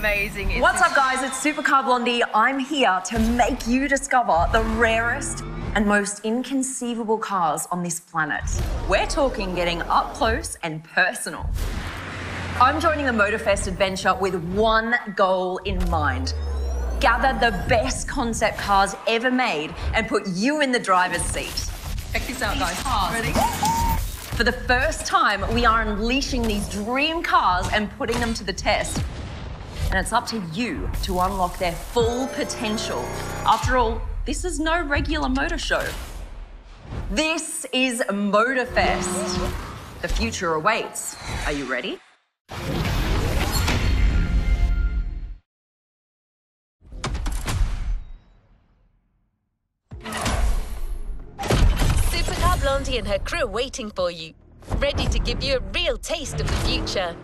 amazing. It's What's up, guys? It's Supercar Blondie. I'm here to make you discover the rarest and most inconceivable cars on this planet. We're talking getting up close and personal. I'm joining the Motorfest adventure with one goal in mind gather the best concept cars ever made and put you in the driver's seat. Check this out, guys. Ready? For the first time, we are unleashing these dream cars and putting them to the test. And it's up to you to unlock their full potential. After all, this is no regular motor show. This is Motorfest. The future awaits. Are you ready? Supercar Blondie and her crew waiting for you, ready to give you a real taste of the future.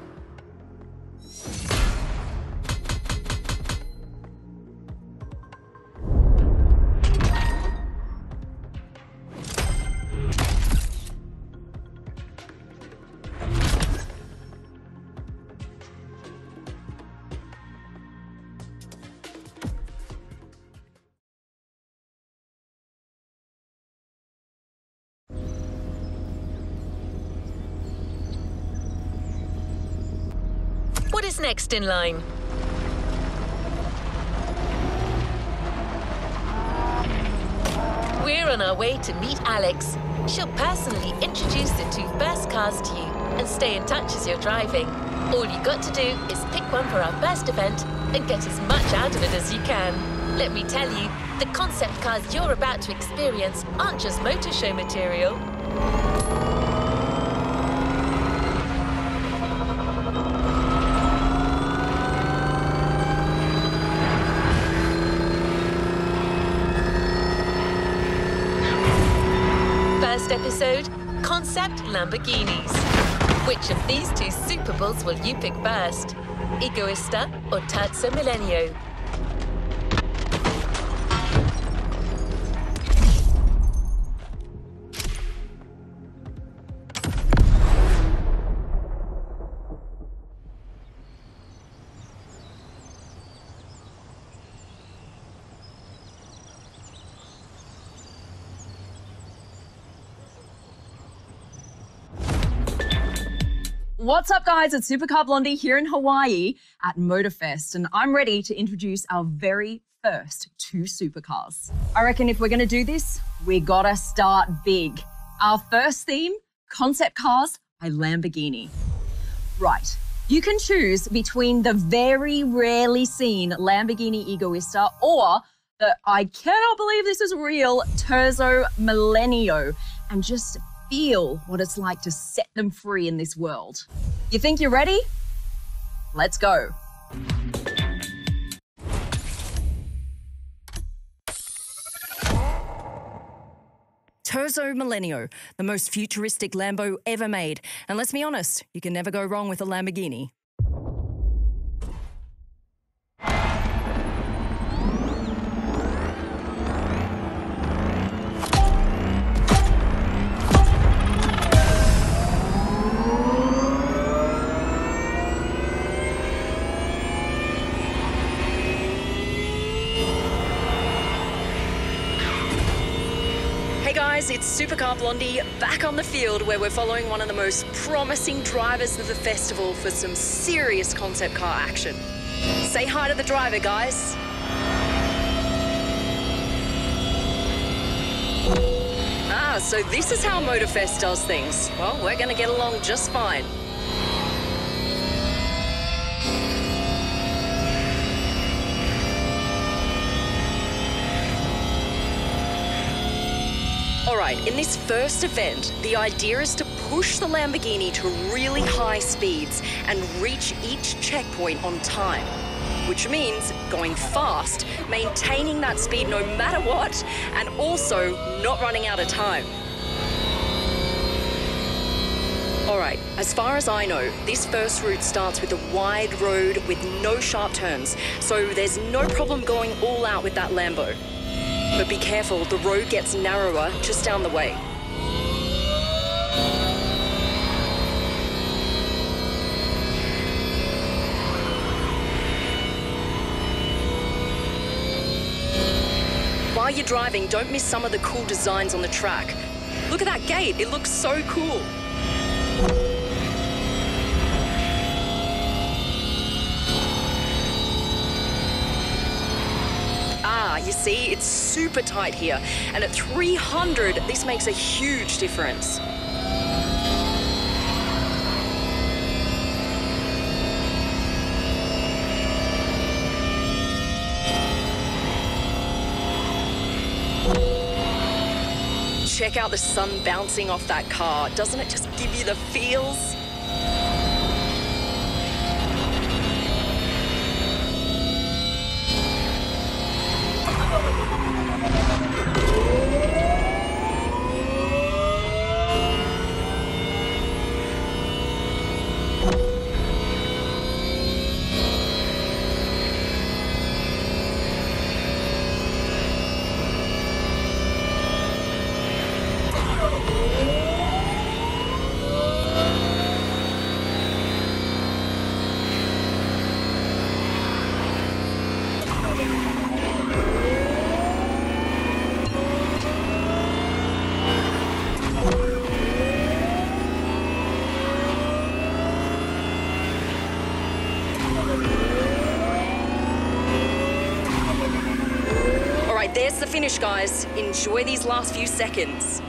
Next in line? We're on our way to meet Alex. She'll personally introduce the two first cars to you and stay in touch as you're driving. All you got to do is pick one for our first event and get as much out of it as you can. Let me tell you, the concept cars you're about to experience aren't just motor show material. First episode Concept Lamborghinis. Which of these two Super Bulls will you pick first? Egoista or Terzo Millennio? What's up, guys? It's Supercar Blondie here in Hawaii at Motorfest, and I'm ready to introduce our very first two supercars. I reckon if we're going to do this, we gotta start big. Our first theme concept cars by Lamborghini. Right. You can choose between the very rarely seen Lamborghini Egoista or the I cannot believe this is real Terzo Millennio and just feel what it's like to set them free in this world. You think you're ready? Let's go. Terzo Millennio, the most futuristic Lambo ever made. And let's be honest, you can never go wrong with a Lamborghini. Guys, it's Supercar Blondie back on the field where we're following one of the most promising drivers of the festival for some serious concept car action. Say hi to the driver, guys. Ah, so this is how Motorfest does things. Well, we're gonna get along just fine. Right, in this first event, the idea is to push the Lamborghini to really high speeds and reach each checkpoint on time. Which means going fast, maintaining that speed no matter what, and also not running out of time. All right, as far as I know, this first route starts with a wide road with no sharp turns, so there's no problem going all out with that Lambo. But be careful, the road gets narrower just down the way. While you're driving, don't miss some of the cool designs on the track. Look at that gate, it looks so cool. You see, it's super tight here. And at 300, this makes a huge difference. Check out the sun bouncing off that car. Doesn't it just give you the feels? Enjoy these last few seconds.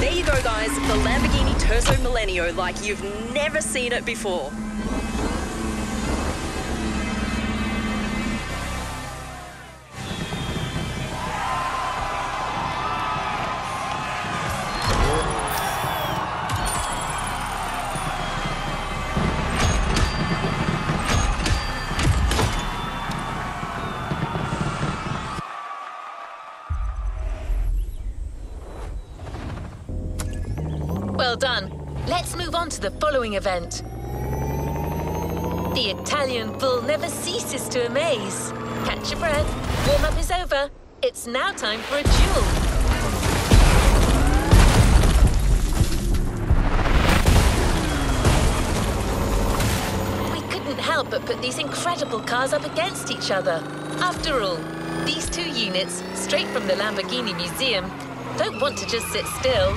There you go, guys. The Lamborghini Terzo Millennio like you've never seen it before. Well done. Let's move on to the following event. The Italian bull never ceases to amaze. Catch your breath. Warm-up is over. It's now time for a duel. We couldn't help but put these incredible cars up against each other. After all, these two units, straight from the Lamborghini Museum, don't want to just sit still.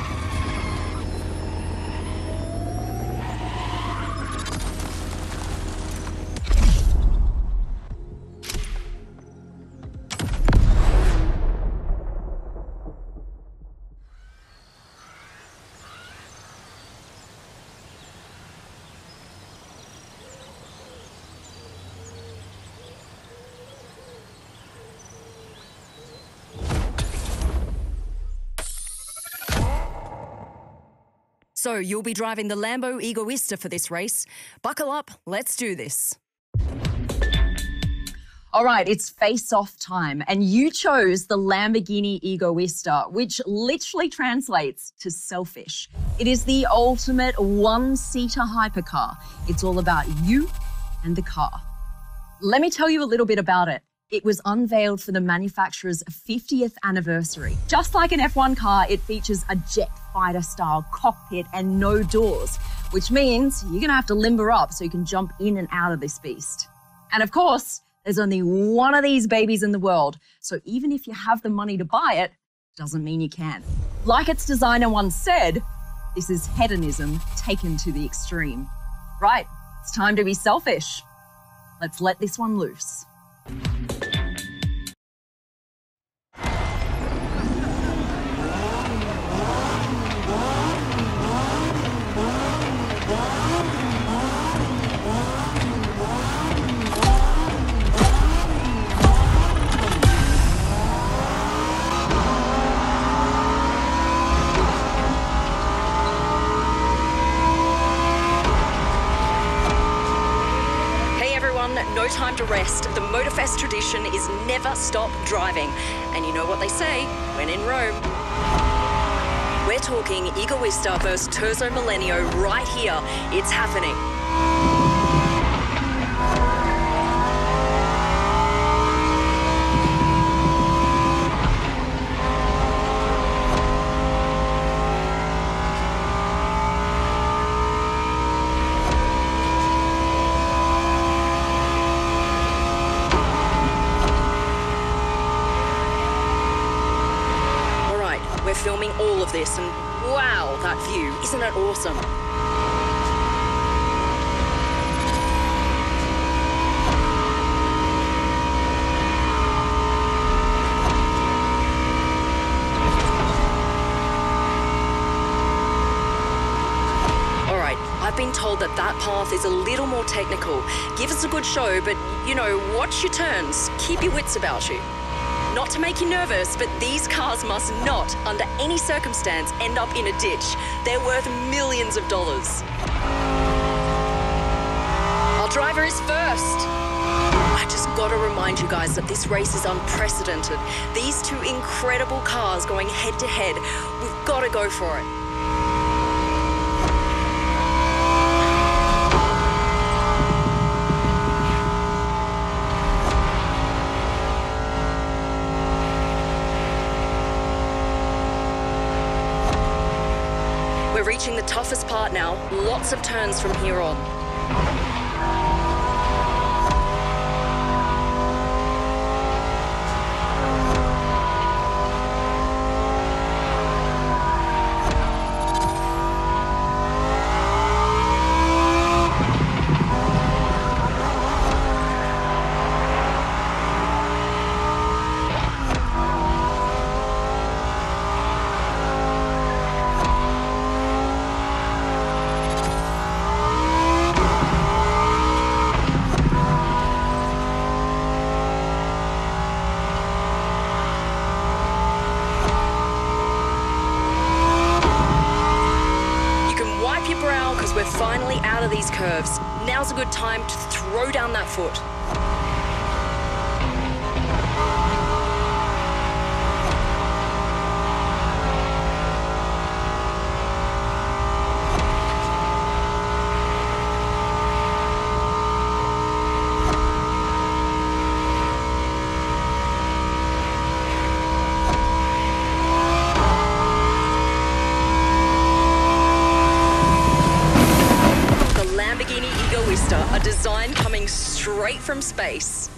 So you'll be driving the Lambo Egoista for this race. Buckle up, let's do this. All right, it's face off time, and you chose the Lamborghini Egoista, which literally translates to selfish. It is the ultimate one seater hypercar. It's all about you and the car. Let me tell you a little bit about it. It was unveiled for the manufacturer's 50th anniversary. Just like an F1 car, it features a jet fighter style cockpit and no doors, which means you're to have to limber up so you can jump in and out of this beast. And of course, there's only one of these babies in the world, so even if you have the money to buy it, doesn't mean you can. Like its designer once said, this is hedonism taken to the extreme. Right, it's time to be selfish. Let's let this one loose. Time to rest. The Motorfest tradition is never stop driving. And you know what they say when in Rome. We're talking Egoista versus Terzo Millennio right here. It's happening. we're filming all of this, and wow, that view. Isn't it awesome? Been told that that path is a little more technical. Give us a good show, but, you know, watch your turns. Keep your wits about you. Not to make you nervous, but these cars must not, under any circumstance, end up in a ditch. They're worth millions of dollars. Our driver is first. I just gotta remind you guys that this race is unprecedented. These two incredible cars going head to head. We've gotta go for it. Reaching the toughest part now. Lots of turns from here on. Curves. Now's a good time to throw down that foot. From space.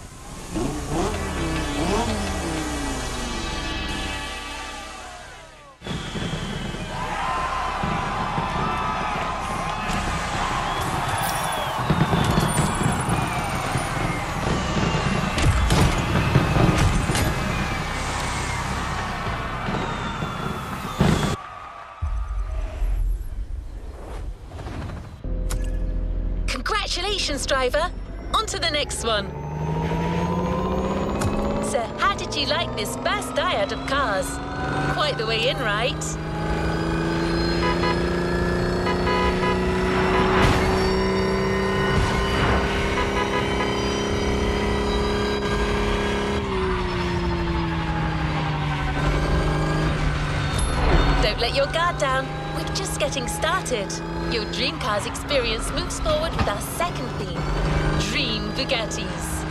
Quite the way in, right? Don't let your guard down. We're just getting started. Your Dream Cars experience moves forward with our second theme, Dream Bugattis.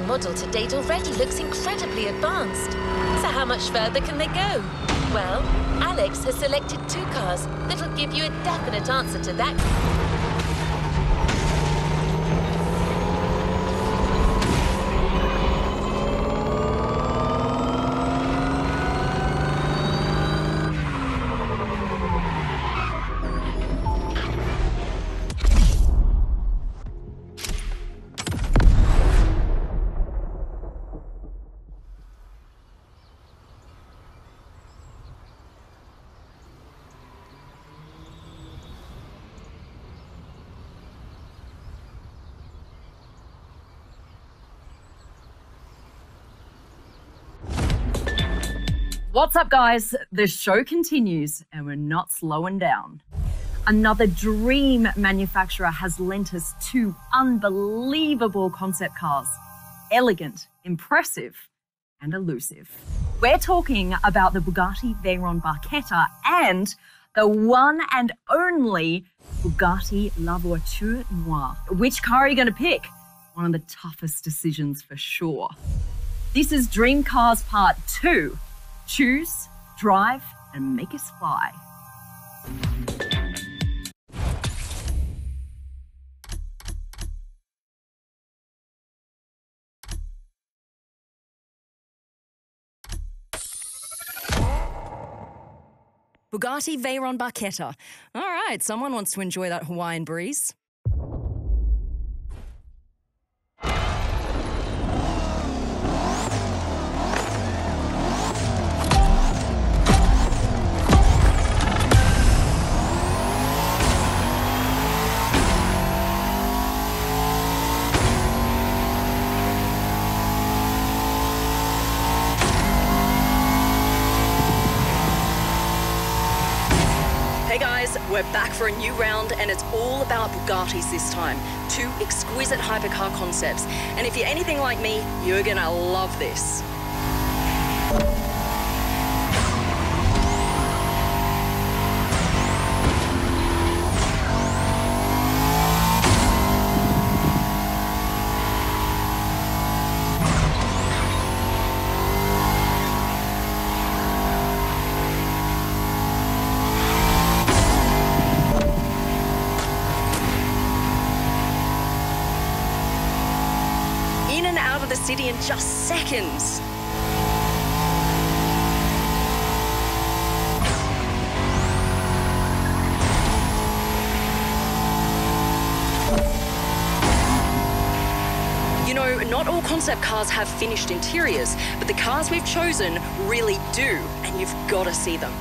Model to date already looks incredibly advanced. So how much further can they go? Well, Alex has selected two cars that'll give you a definite answer to that What's up, guys? The show continues and we're not slowing down. Another dream manufacturer has lent us two unbelievable concept cars elegant, impressive, and elusive. We're talking about the Bugatti Veyron Barchetta and the one and only Bugatti La Voiture Noire. Which car are you going to pick? One of the toughest decisions for sure. This is Dream Cars Part 2 choose, drive, and make us fly. Bugatti Veyron Barchetta. All right, someone wants to enjoy that Hawaiian breeze. A new round and it's all about Bugattis this time. Two exquisite hypercar concepts. And if you're anything like me, you're gonna love this. Concept cars have finished interiors, but the cars we've chosen really do, and you've got to see them.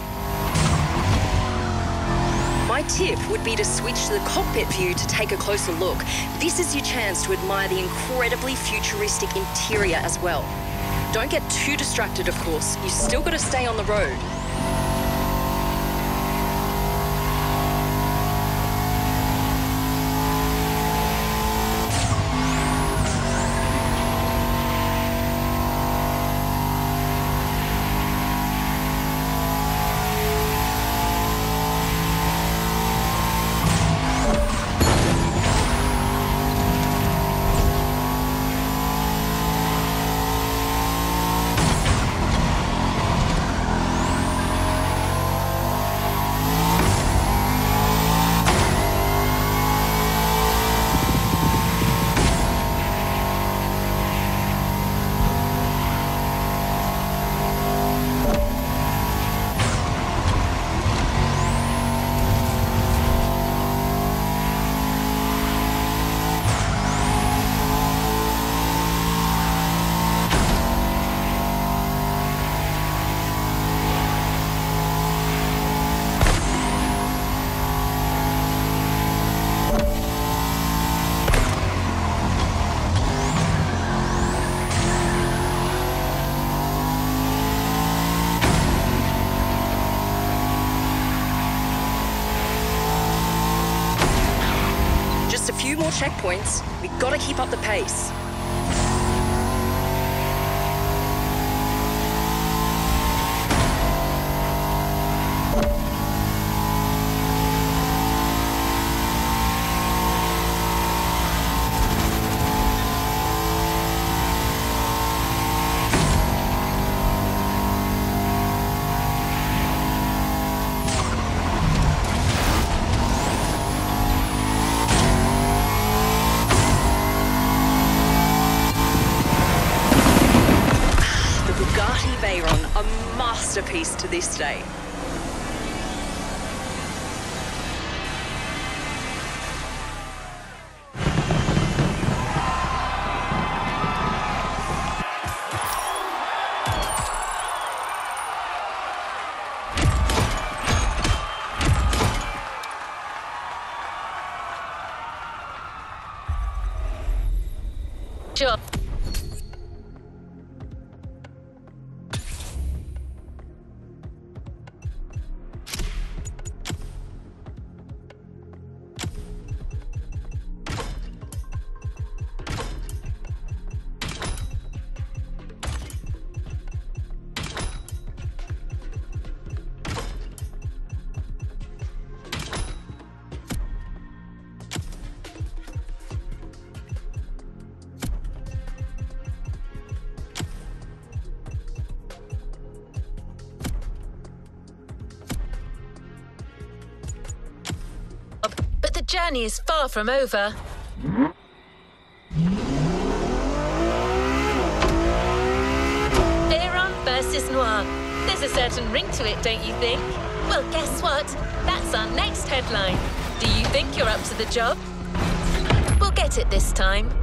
My tip would be to switch to the cockpit view to take a closer look. This is your chance to admire the incredibly futuristic interior as well. Don't get too distracted, of course. You still got to stay on the road. More this day. Journey is far from over. Veyron versus Noire. There's a certain ring to it, don't you think? Well, guess what? That's our next headline. Do you think you're up to the job? We'll get it this time.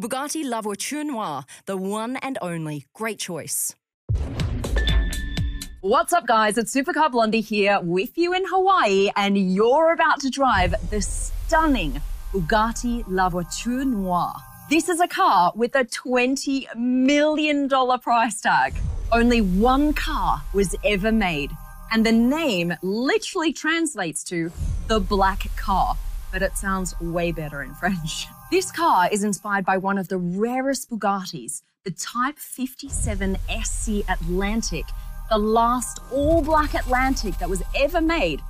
The Bugatti La Voiture Noire, the one and only. Great choice. What's up, guys? It's Supercar Blondie here with you in Hawaii, and you're about to drive the stunning Bugatti La Voiture Noire. This is a car with a $20 million price tag. Only one car was ever made, and the name literally translates to the black car, but it sounds way better in French. This car is inspired by one of the rarest Bugattis, the Type 57 SC Atlantic, the last all black Atlantic that was ever made,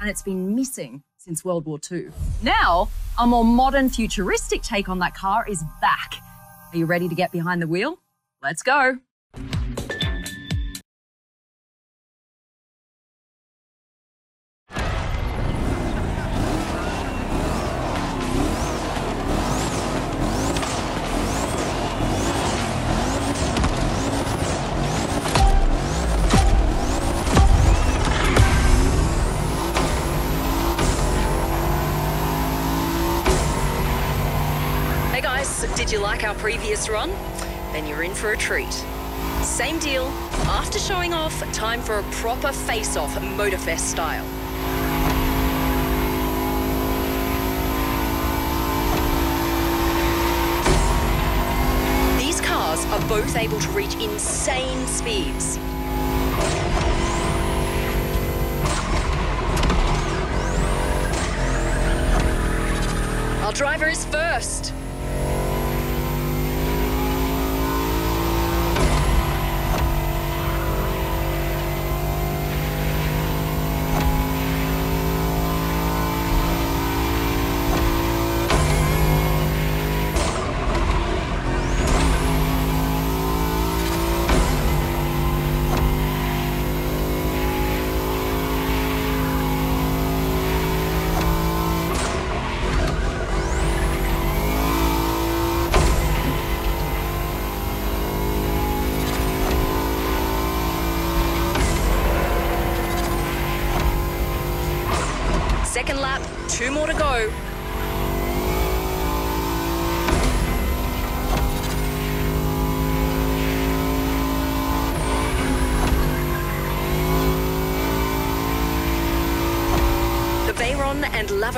and it's been missing since World War II. Now, a more modern, futuristic take on that car is back. Are you ready to get behind the wheel? Let's go. Previous run? Then you're in for a treat. Same deal. After showing off, time for a proper face-off Motorfest style. These cars are both able to reach insane speeds. Our driver is first.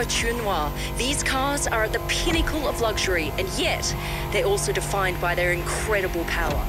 Voiture Noire. These cars are at the pinnacle of luxury, and yet they're also defined by their incredible power.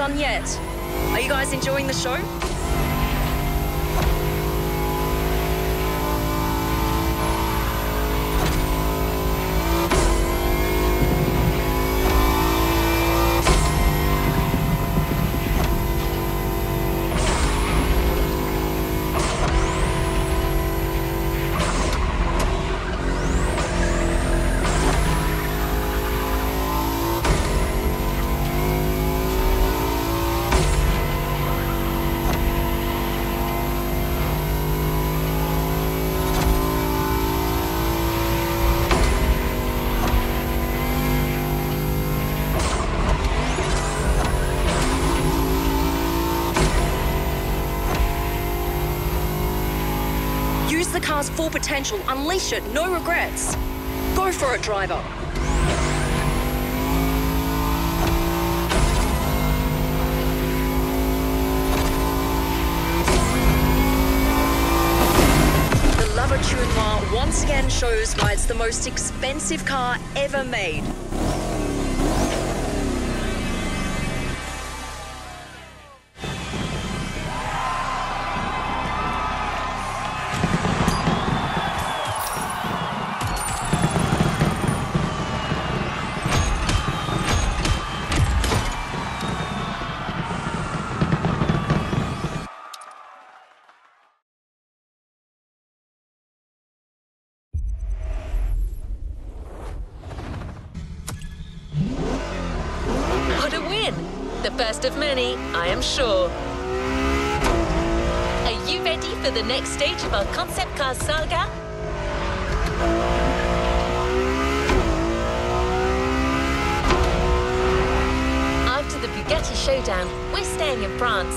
Done yet. Are you guys enjoying the show? Car's full potential, unleash it, no regrets. Go for it, driver. The La Voiture Noire once again shows why it's the most expensive car ever made. Next stage of our concept car saga? After the Bugatti showdown, we're staying in France,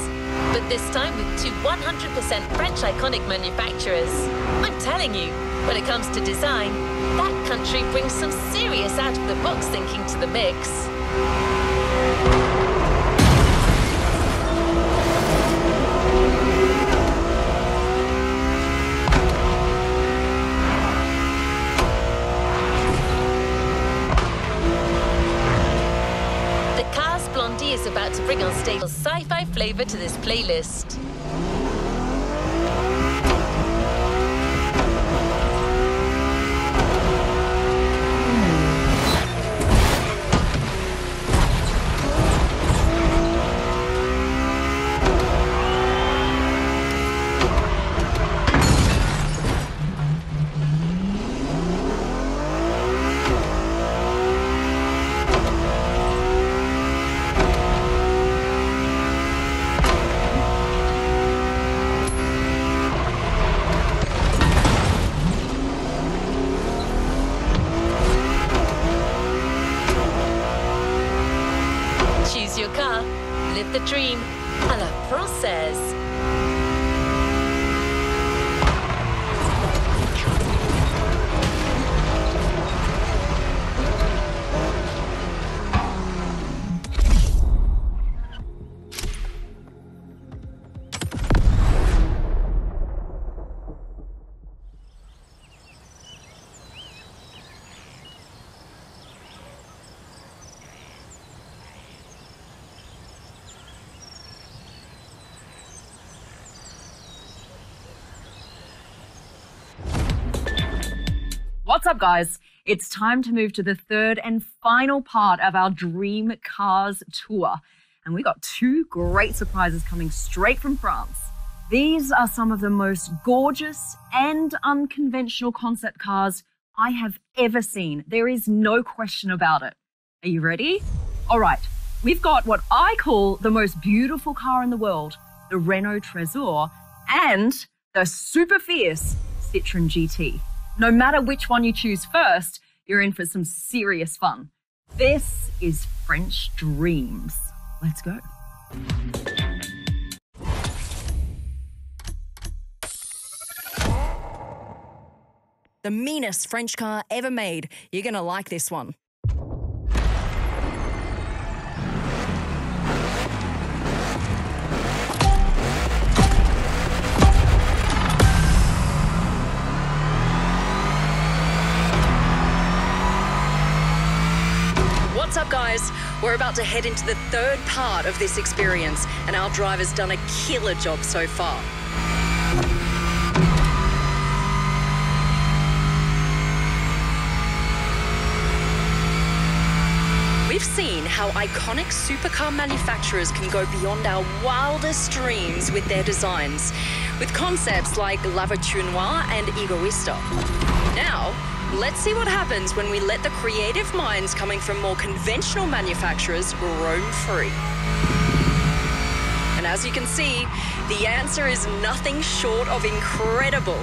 but this time with two 100% French iconic manufacturers. I'm telling you, when it comes to design, that country brings some serious out-of-the-box thinking to the mix. Bring on stable sci-fi flavor to this playlist. What's up, guys? It's time to move to the third and final part of our Dream Cars tour. And we got two great surprises coming straight from France. These are some of the most gorgeous and unconventional concept cars I have ever seen. There is no question about it. Are you ready? All right, we've got what I call the most beautiful car in the world the Renault Trésor and the super fierce Citroën GT. No matter which one you choose first, you're in for some serious fun. This is French Dreams. Let's go. The meanest French car ever made. You're gonna like this one. What's up, guys? We're about to head into the third part of this experience, and our driver's done a killer job so far. We've seen how iconic supercar manufacturers can go beyond our wildest dreams with their designs, with concepts like La Voiture Noire and Egoista. Now, let's see what happens when we let the creative minds coming from more conventional manufacturers roam free. And as you can see, the answer is nothing short of incredible.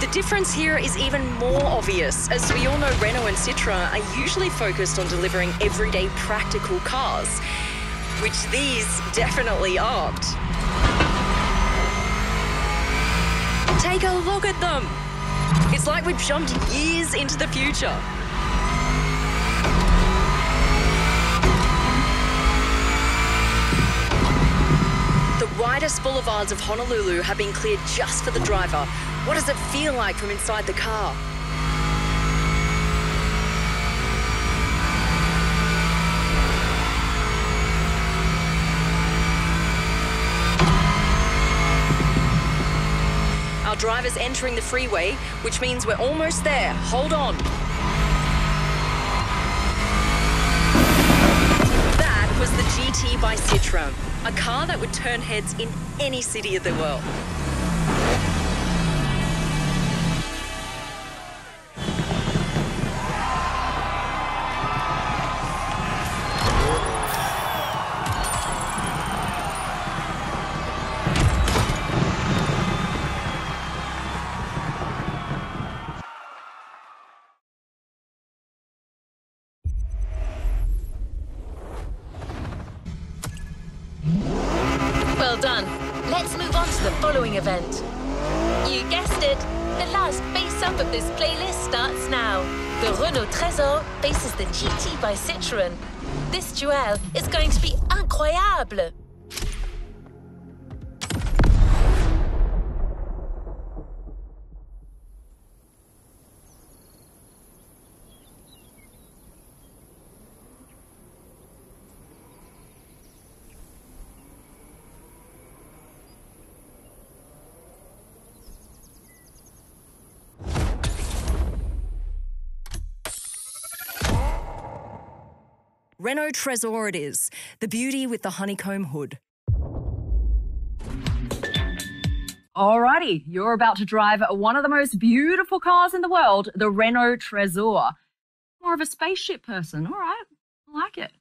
The difference here is even more obvious, as we all know Renault and Citroën are usually focused on delivering everyday practical cars, which these definitely aren't. Take a look at them. It's like we've jumped years into the future. The widest boulevards of Honolulu have been cleared just for the driver. What does it feel like from inside the car? Driver's entering the freeway, which means we're almost there. Hold on. That was the GT by Citroën, a car that would turn heads in any city of the world. Let's move on to the following event. You guessed it. The last face up of this playlist starts now. The Renault Trésor faces the GT by Citroën. This duel is going to be incroyable. Renault Trésor it is, the beauty with the honeycomb hood. Alrighty, you're about to drive one of the most beautiful cars in the world, the Renault Trésor. More of a spaceship person, alright, I like it.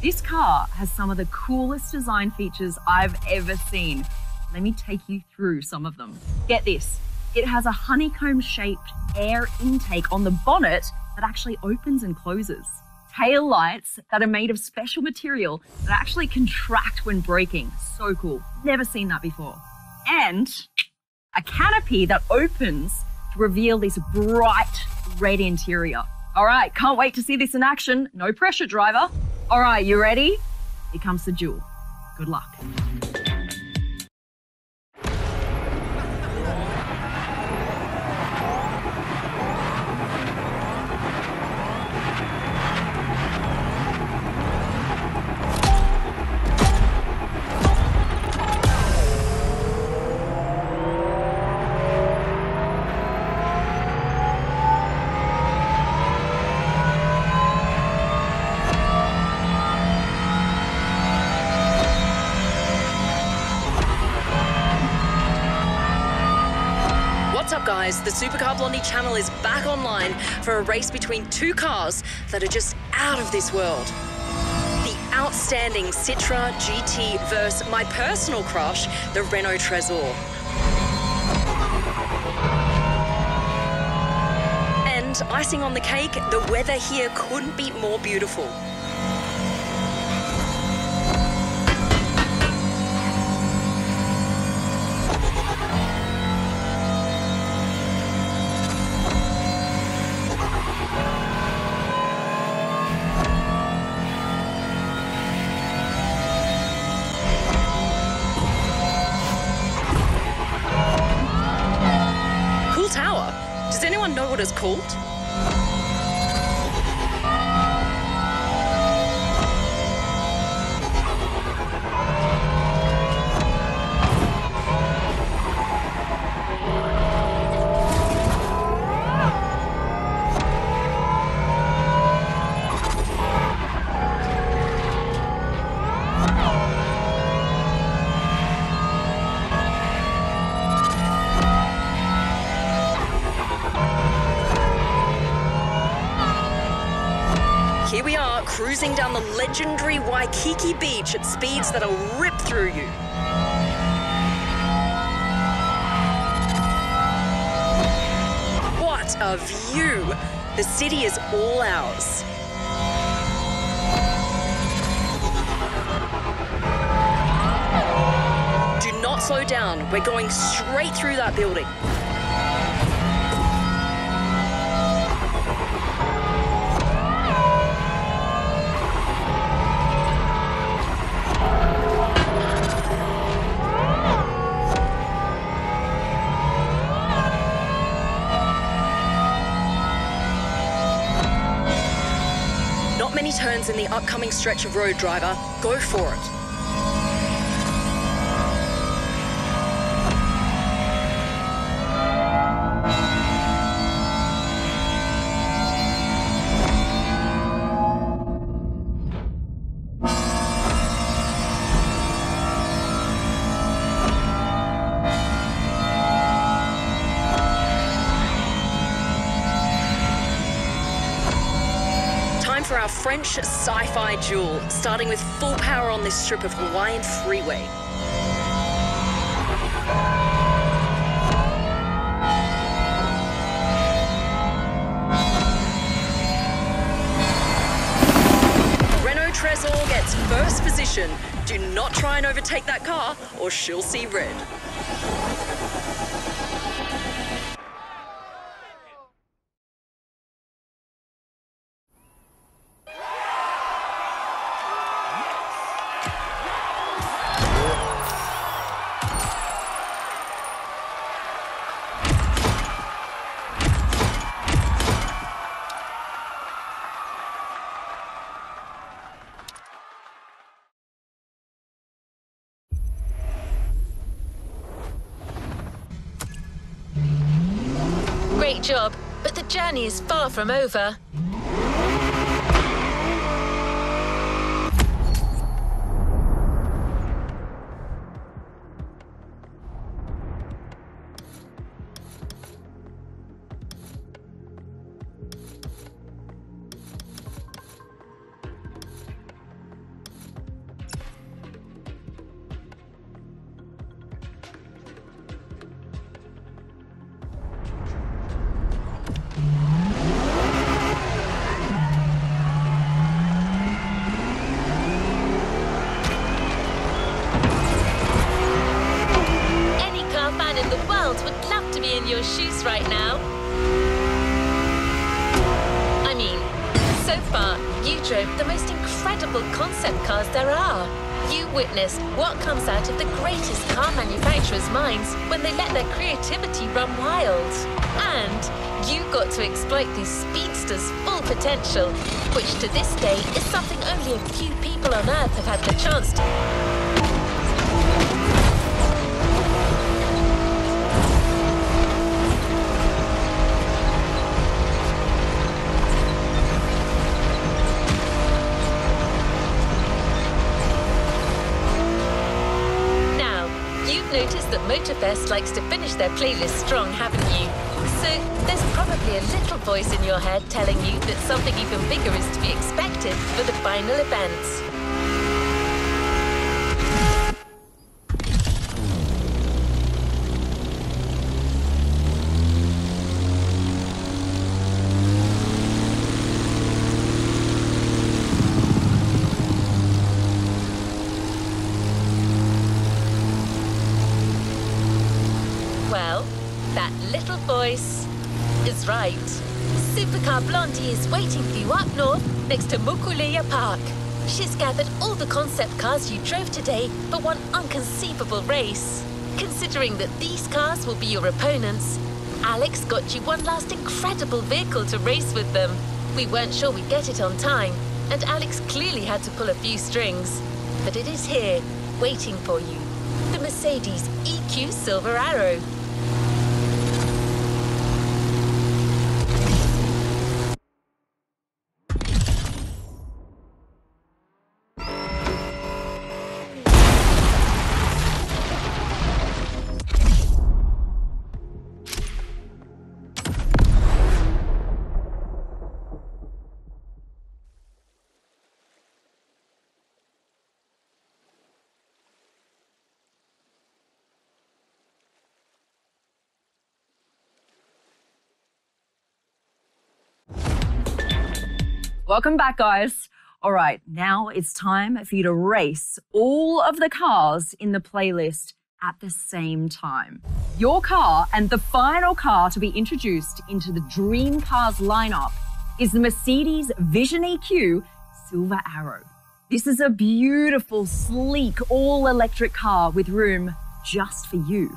This car has some of the coolest design features I've ever seen. Let me take you through some of them. Get this it has a honeycomb shaped air intake on the bonnet that actually opens and closes. Tail lights that are made of special material that actually contract when braking. So cool. Never seen that before. And a canopy that opens to reveal this bright red interior. All right, can't wait to see this in action. No pressure, driver. All right, you ready? Here comes the jewel. Good luck. Guys? The Supercar Blondie channel is back online for a race between two cars that are just out of this world. The outstanding Citroën GT versus my personal crush, the Renault Trésor. And icing on the cake, the weather here couldn't be more beautiful. Called? Here we are, cruising down the legendary Waikiki Beach at speeds that'll rip through you. What a view! The city is all ours. Do not slow down. We're going straight through that building. In the upcoming stretch of road, driver. Go for it. French sci fi duel, starting with full power on this strip of Hawaiian freeway. Renault Tresor gets first position. Do not try and overtake that car, or she'll see red. Journey is far from over. Motorfest likes to finish their playlist strong, haven't you? So there's probably a little voice in your head telling you that something even bigger is to be expected for the final events. Is waiting for you up north next to Mokuleia Park. She's gathered all the concept cars you drove today for one unconceivable race. Considering that these cars will be your opponents, Alex got you one last incredible vehicle to race with them. We weren't sure we'd get it on time, and Alex clearly had to pull a few strings. But it is here, waiting for you. The Mercedes EQ Silver Arrow. Welcome back, guys. All right, now it's time for you to race all of the cars in the playlist at the same time. Your car and the final car to be introduced into the Dream Cars lineup is the Mercedes Vision EQ Silver Arrow. This is a beautiful, sleek, all electric car with room just for you.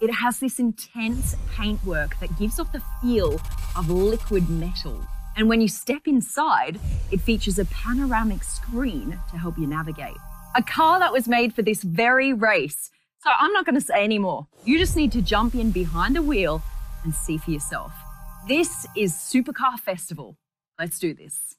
It has this intense paintwork that gives off the feel of liquid metal. And when you step inside, it features a panoramic screen to help you navigate. A car that was made for this very race. So I'm not going to say any more. You just need to jump in behind the wheel and see for yourself. This is Supercar Festival. Let's do this.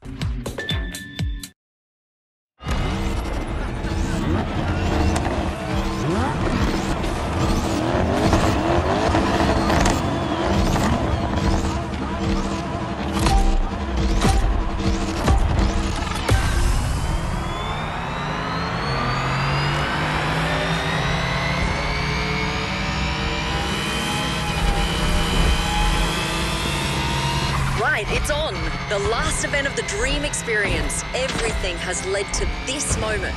The event of the Dream Experience. Everything has led to this moment.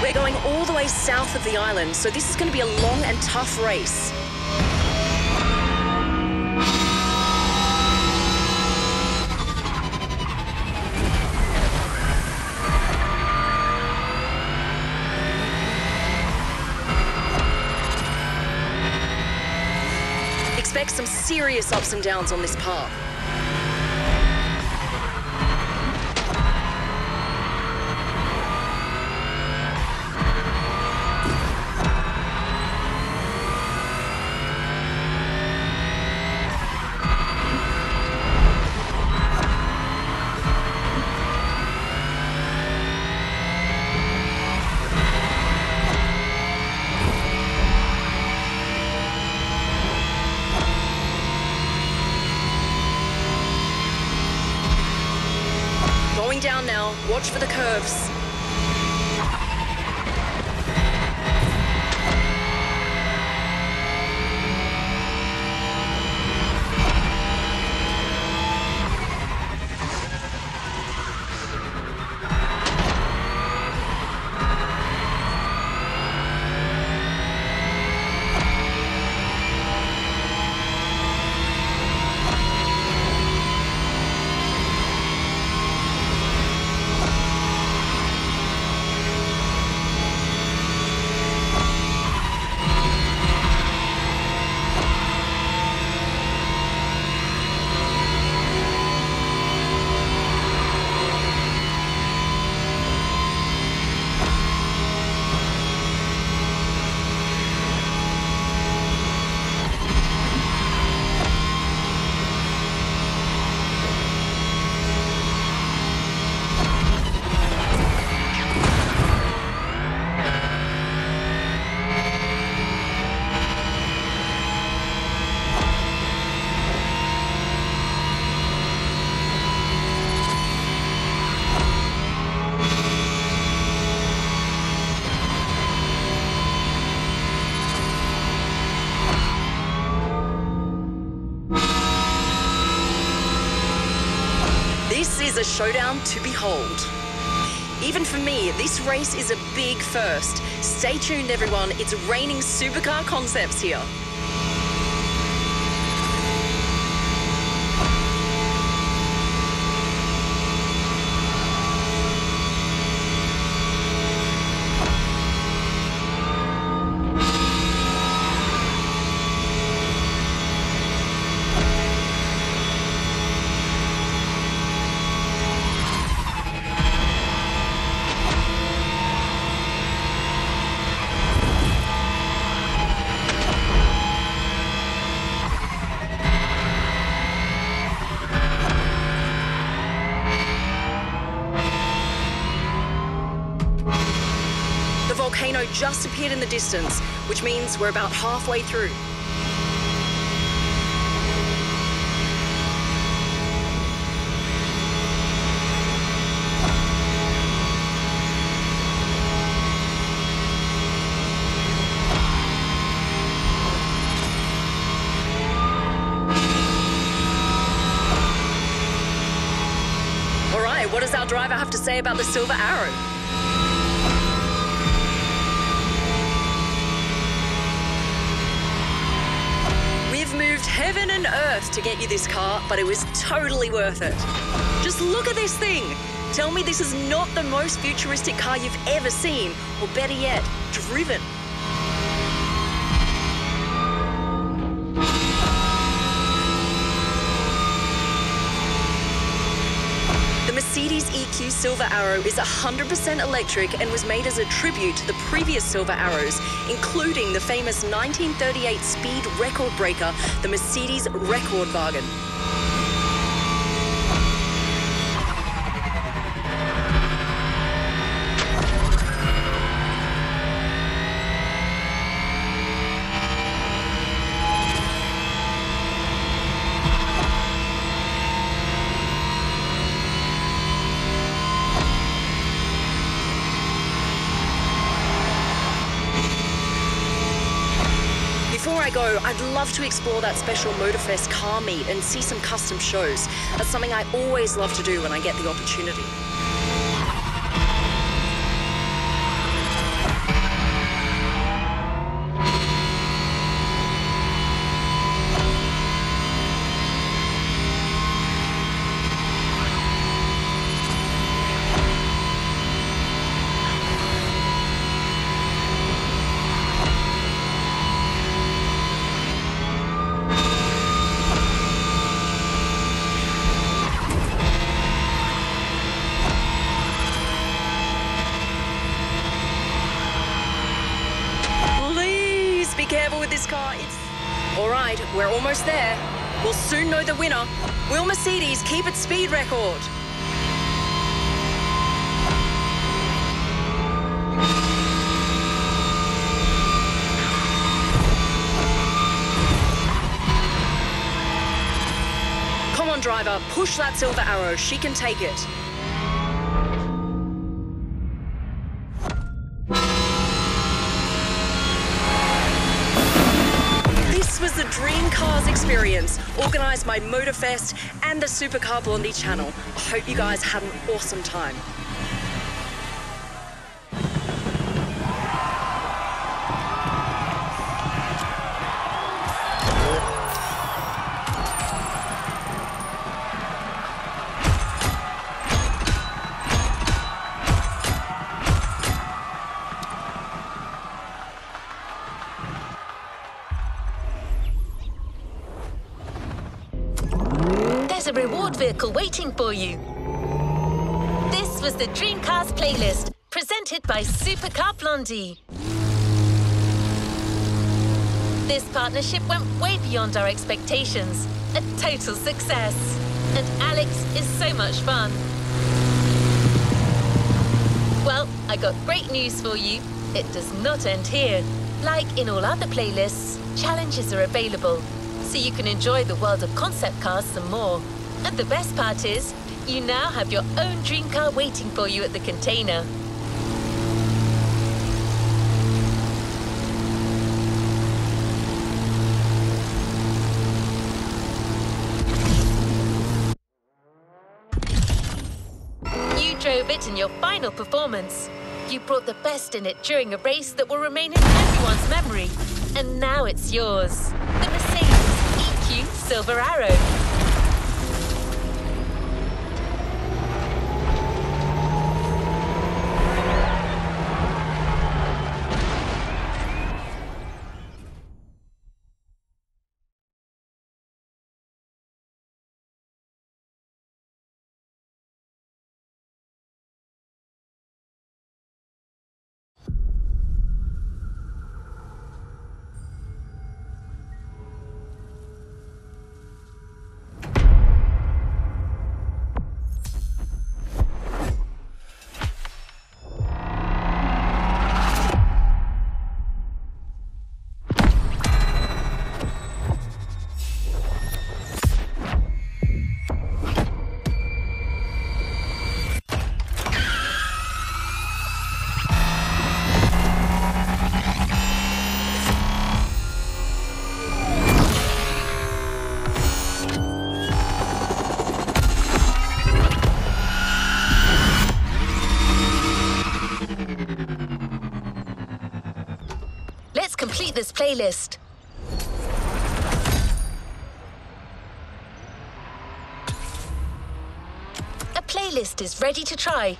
We're going all the way south of the island, so this is going to be a long and tough race. Expect some serious ups and downs on this path. Watch showdown to behold. Even for me, this race is a big first. Stay tuned, everyone. It's raining supercar concepts here. Distance, which means we're about halfway through. All right, what does our driver have to say about the Silver Arrow? Heaven and earth to get you this car, but it was totally worth it. Just look at this thing. Tell me this is not the most futuristic car you've ever seen, or better yet, driven. EQ Silver Arrow is 100% electric and was made as a tribute to the previous Silver Arrows, including the famous 1938 speed record breaker, the Mercedes Record Rekordwagen. I'd love to explore that special Motorfest car meet and see some custom shows. That's something I always love to do when I get the opportunity. Almost there. We'll soon know the winner. Will Mercedes keep its speed record? Come on, driver, push that silver arrow. She can take it. Organised my Motorfest and the Supercar Blondie channel. I hope you guys had an awesome time. You. This was the Dream Cars playlist, presented by Supercar Blondie. This partnership went way beyond our expectations. A total success. And Alex is so much fun. Well, I got great news for you. It does not end here. Like in all other playlists, challenges are available, so you can enjoy the world of concept cars some more. And the best part is, you now have your own dream car waiting for you at the container. You drove it in your final performance. You brought the best in it during a race that will remain in everyone's memory. And now it's yours. The Mercedes EQ Silver Arrow. This playlist. A playlist is ready to try.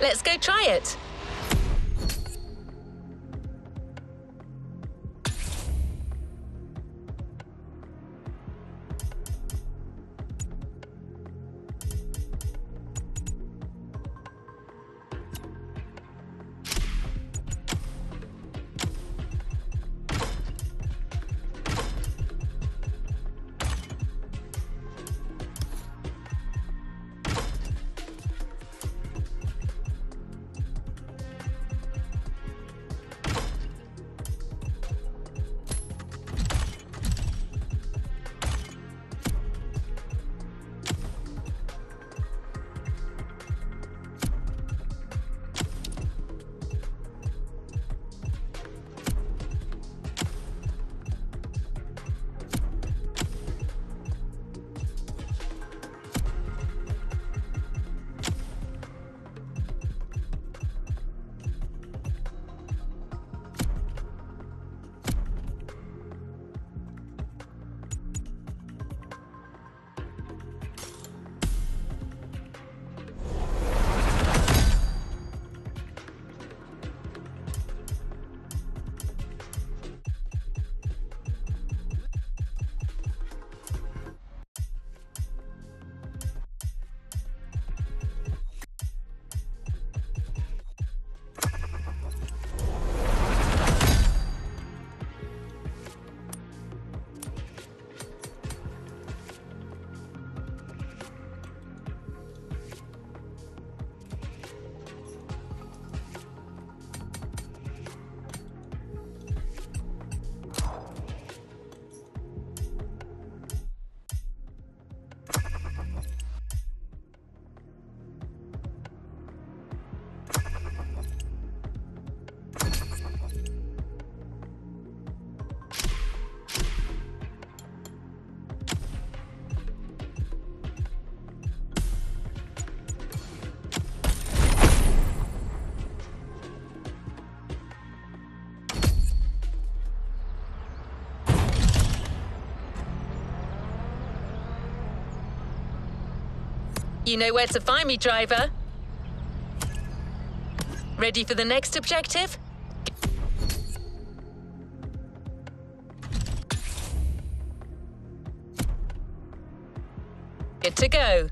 Let's go try it. You know where to find me, driver. Ready for the next objective? Good to go.